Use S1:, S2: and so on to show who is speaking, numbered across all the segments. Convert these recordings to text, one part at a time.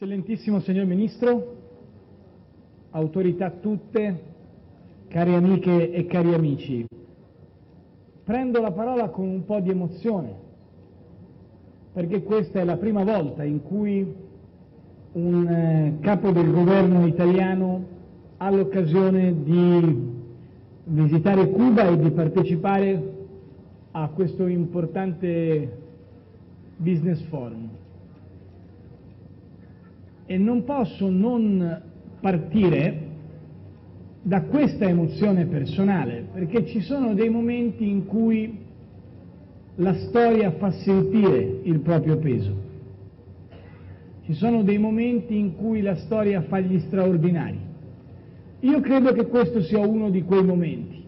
S1: Eccellentissimo signor Ministro, autorità tutte, cari amiche e cari amici, prendo la parola con un po' di emozione, perché questa è la prima volta in cui un eh, capo del governo italiano ha l'occasione di visitare Cuba e di partecipare a questo importante business forum e non posso non partire da questa emozione personale, perché ci sono dei momenti in cui la storia fa sentire il proprio peso. Ci sono dei momenti in cui la storia fa gli straordinari. Io credo che questo sia uno di quei momenti.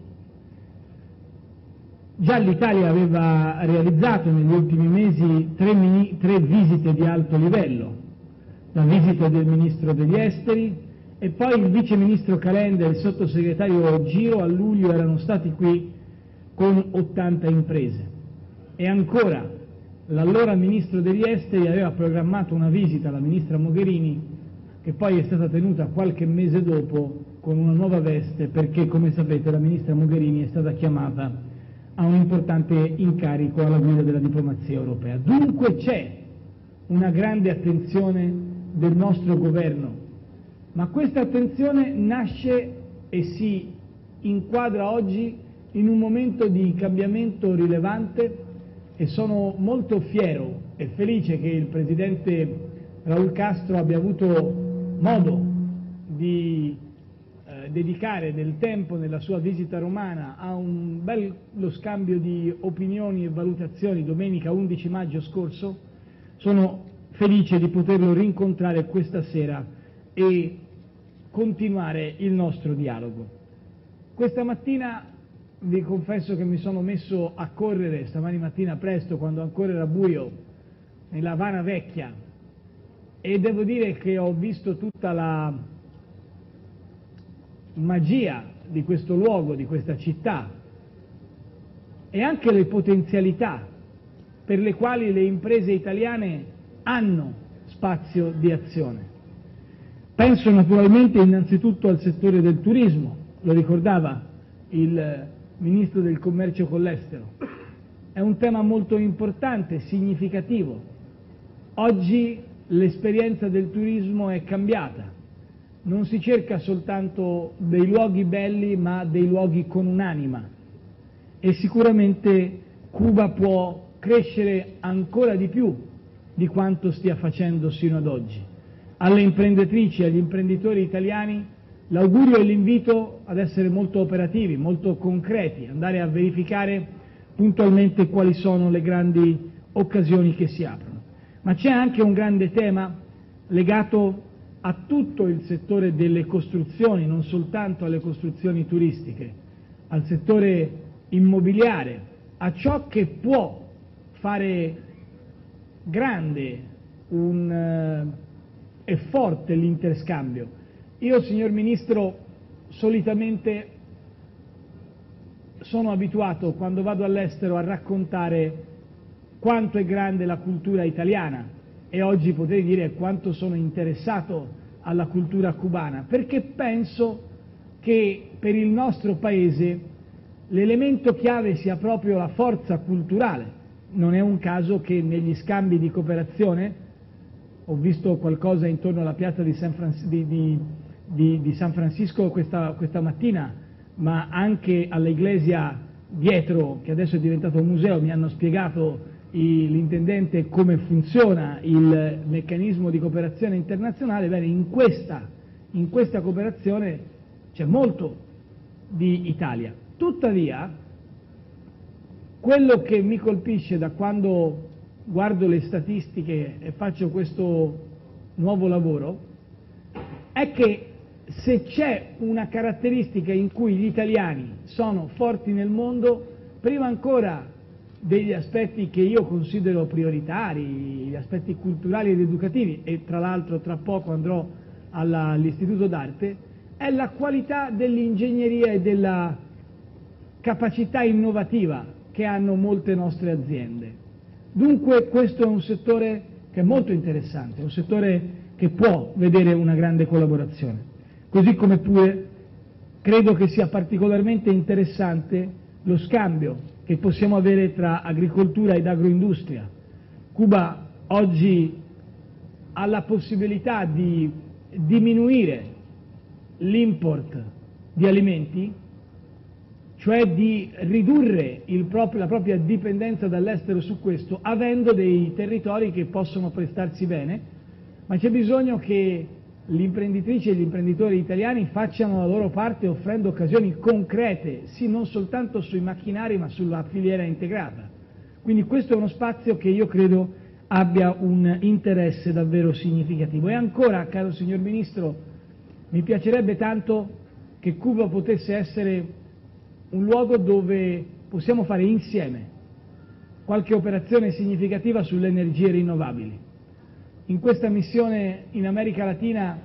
S1: Già l'Italia aveva realizzato negli ultimi mesi tre, mini, tre visite di alto livello, la visita del Ministro degli Esteri e poi il Vice Ministro Calenda e il Sottosegretario Giro a luglio erano stati qui con 80 imprese. E ancora l'allora Ministro degli Esteri aveva programmato una visita alla Ministra Mogherini che poi è stata tenuta qualche mese dopo con una nuova veste perché, come sapete, la Ministra Mogherini è stata chiamata a un importante incarico alla guida della diplomazia europea. Dunque c'è una grande attenzione del nostro governo, ma questa attenzione nasce e si inquadra oggi in un momento di cambiamento rilevante e sono molto fiero e felice che il presidente Raul Castro abbia avuto modo di eh, dedicare del tempo nella sua visita romana a un bello scambio di opinioni e valutazioni domenica 11 maggio scorso. Sono felice di poterlo rincontrare questa sera e continuare il nostro dialogo. Questa mattina vi confesso che mi sono messo a correre stamani mattina presto, quando ancora era buio, nella Vana Vecchia e devo dire che ho visto tutta la magia di questo luogo, di questa città e anche le potenzialità per le quali le imprese italiane hanno spazio di azione. Penso naturalmente innanzitutto al settore del turismo, lo ricordava il Ministro del Commercio con l'Estero. È un tema molto importante, significativo. Oggi l'esperienza del turismo è cambiata. Non si cerca soltanto dei luoghi belli, ma dei luoghi con un'anima. E sicuramente Cuba può crescere ancora di più di quanto stia facendo sino ad oggi. Alle imprenditrici e agli imprenditori italiani l'augurio e l'invito ad essere molto operativi, molto concreti, andare a verificare puntualmente quali sono le grandi occasioni che si aprono. Ma c'è anche un grande tema legato a tutto il settore delle costruzioni, non soltanto alle costruzioni turistiche, al settore immobiliare, a ciò che può fare grande un, eh, e forte l'interscambio. Io, signor Ministro, solitamente sono abituato, quando vado all'estero, a raccontare quanto è grande la cultura italiana e oggi potrei dire quanto sono interessato alla cultura cubana, perché penso che per il nostro Paese l'elemento chiave sia proprio la forza culturale non è un caso che negli scambi di cooperazione, ho visto qualcosa intorno alla piazza di San, Francisco, di, di, di San Francisco questa, questa, mattina, ma anche all'iglesia dietro, che adesso è diventato un museo, mi hanno spiegato l'intendente come funziona il meccanismo di cooperazione internazionale, bene, in questa, in questa cooperazione c'è molto di Italia. Tuttavia, quello che mi colpisce da quando guardo le statistiche e faccio questo nuovo lavoro è che se c'è una caratteristica in cui gli italiani sono forti nel mondo, prima ancora degli aspetti che io considero prioritari, gli aspetti culturali ed educativi, e tra l'altro tra poco andrò all'Istituto d'Arte, è la qualità dell'ingegneria e della capacità innovativa che hanno molte nostre aziende. Dunque questo è un settore che è molto interessante, un settore che può vedere una grande collaborazione. Così come pure credo che sia particolarmente interessante lo scambio che possiamo avere tra agricoltura ed agroindustria. Cuba oggi ha la possibilità di diminuire l'import di alimenti, cioè di ridurre proprio, la propria dipendenza dall'estero su questo, avendo dei territori che possono prestarsi bene, ma c'è bisogno che le imprenditrici e gli imprenditori italiani facciano la loro parte offrendo occasioni concrete, sì non soltanto sui macchinari ma sulla filiera integrata. Quindi questo è uno spazio che io credo abbia un interesse davvero significativo. E ancora, caro signor Ministro, mi piacerebbe tanto che Cuba potesse essere un luogo dove possiamo fare insieme qualche operazione significativa sulle energie rinnovabili. In questa missione in America Latina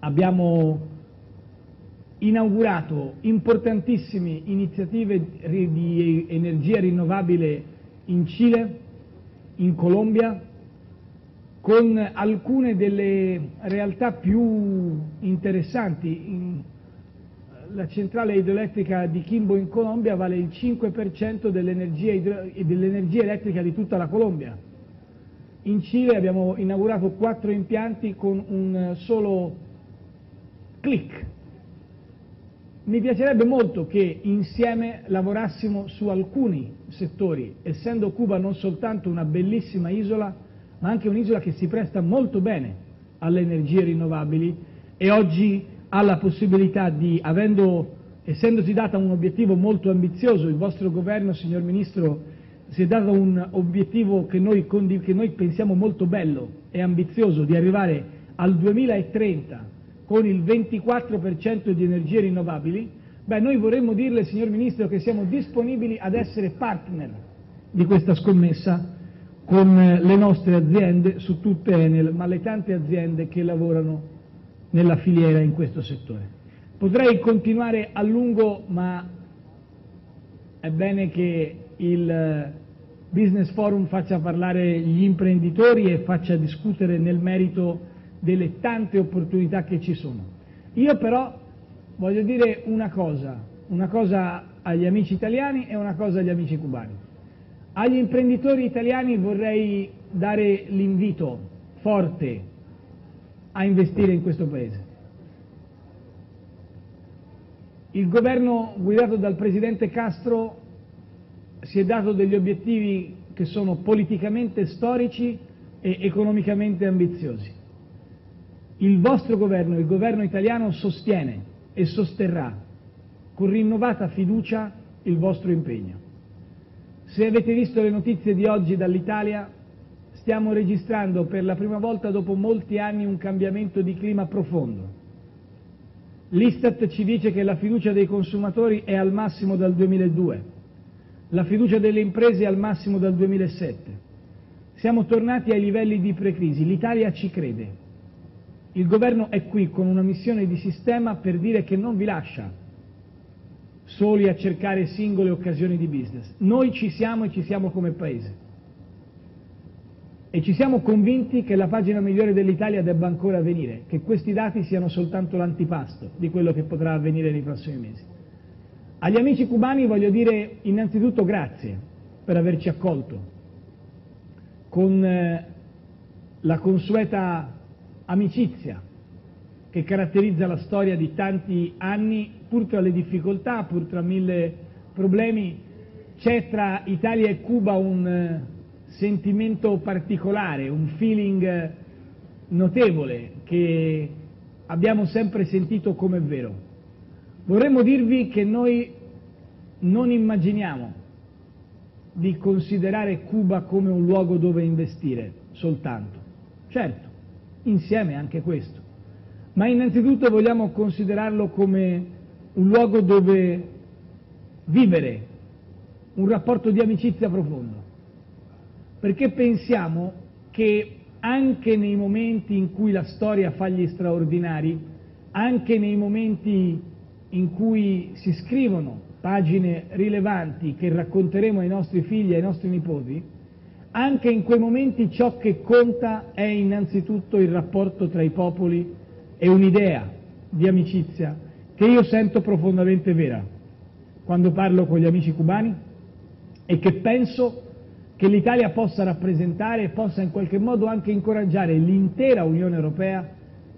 S1: abbiamo inaugurato importantissime iniziative di energia rinnovabile in Cile, in Colombia, con alcune delle realtà più interessanti la centrale idroelettrica di Kimbo in Colombia vale il 5% dell'energia, dell'energia elettrica di tutta la Colombia. In Cile abbiamo inaugurato quattro impianti con un solo clic. Mi piacerebbe molto che insieme lavorassimo su alcuni settori, essendo Cuba non soltanto una bellissima isola, ma anche un'isola che si presta molto bene alle energie rinnovabili e oggi ha la possibilità di, avendo, essendosi data un obiettivo molto ambizioso, il vostro governo, signor Ministro, si è dato un obiettivo che noi, che noi pensiamo molto bello e ambizioso di arrivare al 2030 con il 24% di energie rinnovabili, beh, noi vorremmo dirle, signor Ministro, che siamo disponibili ad essere partner di questa scommessa con le nostre aziende, su tutte Enel, ma le tante aziende che lavorano nella filiera in questo settore. Potrei continuare a lungo, ma è bene che il eh, Business Forum faccia parlare gli imprenditori e faccia discutere nel merito delle tante opportunità che ci sono. Io però voglio dire una cosa, una cosa agli amici italiani e una cosa agli amici cubani. Agli imprenditori italiani vorrei dare l'invito forte a investire in questo Paese. Il governo guidato dal presidente Castro si è dato degli obiettivi che sono politicamente storici e economicamente ambiziosi. Il vostro governo, il governo italiano, sostiene e sosterrà con rinnovata fiducia il vostro impegno. Se avete visto le notizie di oggi dall'Italia, stiamo registrando per la prima volta dopo molti anni un cambiamento di clima profondo. L'Istat ci dice che la fiducia dei consumatori è al massimo dal 2002, la fiducia delle imprese è al massimo dal 2007. Siamo tornati ai livelli di pre-crisi, l'Italia ci crede. Il governo è qui con una missione di sistema per dire che non vi lascia soli a cercare singole occasioni di business. Noi ci siamo e ci siamo come Paese e ci siamo convinti che la pagina migliore dell'Italia debba ancora avvenire, che questi dati siano soltanto l'antipasto di quello che potrà avvenire nei prossimi mesi. Agli amici cubani voglio dire innanzitutto grazie per averci accolto con eh, la consueta amicizia che caratterizza la storia di tanti anni, pur tra le difficoltà, pur tra mille problemi, c'è tra Italia e Cuba un eh, sentimento particolare, un feeling notevole che abbiamo sempre sentito come vero. Vorremmo dirvi che noi non immaginiamo di considerare Cuba come un luogo dove investire soltanto. Certo, insieme anche questo, ma innanzitutto vogliamo considerarlo come un luogo dove vivere un rapporto di amicizia profondo perché pensiamo che anche nei momenti in cui la storia fa gli straordinari, anche nei momenti in cui si scrivono pagine rilevanti che racconteremo ai nostri figli e ai nostri nipoti, anche in quei momenti ciò che conta è innanzitutto il rapporto tra i popoli e un'idea di amicizia che io sento profondamente vera quando parlo con gli amici cubani e che penso che l'Italia possa rappresentare e possa in qualche modo anche incoraggiare l'intera Unione Europea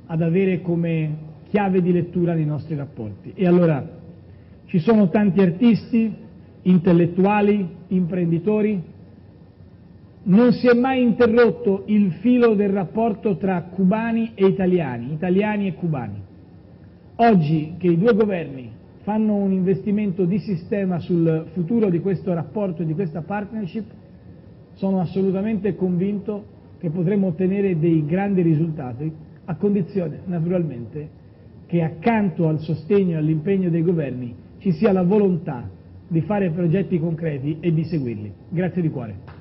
S1: ad avere come chiave di lettura nei nostri rapporti. E allora ci sono tanti artisti, intellettuali, imprenditori, non si è mai interrotto il filo del rapporto tra cubani e italiani, italiani e cubani. Oggi che i due governi fanno un investimento di sistema sul futuro di questo rapporto e di questa partnership, sono assolutamente convinto che potremo ottenere dei grandi risultati, a condizione naturalmente che accanto al sostegno e all'impegno dei governi ci sia la volontà di fare progetti concreti e di seguirli. Grazie di cuore.